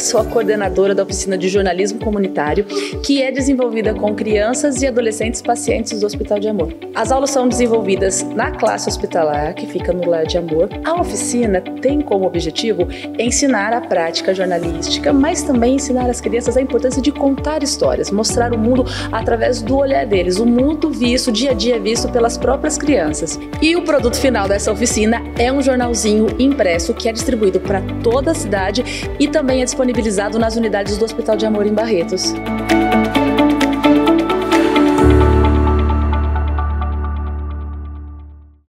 sou a coordenadora da oficina de jornalismo comunitário, que é desenvolvida com crianças e adolescentes pacientes do Hospital de Amor. As aulas são desenvolvidas na classe hospitalar, que fica no Lar de Amor. A oficina tem como objetivo ensinar a prática jornalística, mas também ensinar as crianças a importância de contar histórias, mostrar o mundo através do olhar deles, o mundo visto, o dia a dia visto pelas próprias crianças. E o produto final dessa oficina é um jornalzinho impresso que é distribuído para toda a cidade e também é disponibilizado nas unidades do Hospital de Amor em Barretos.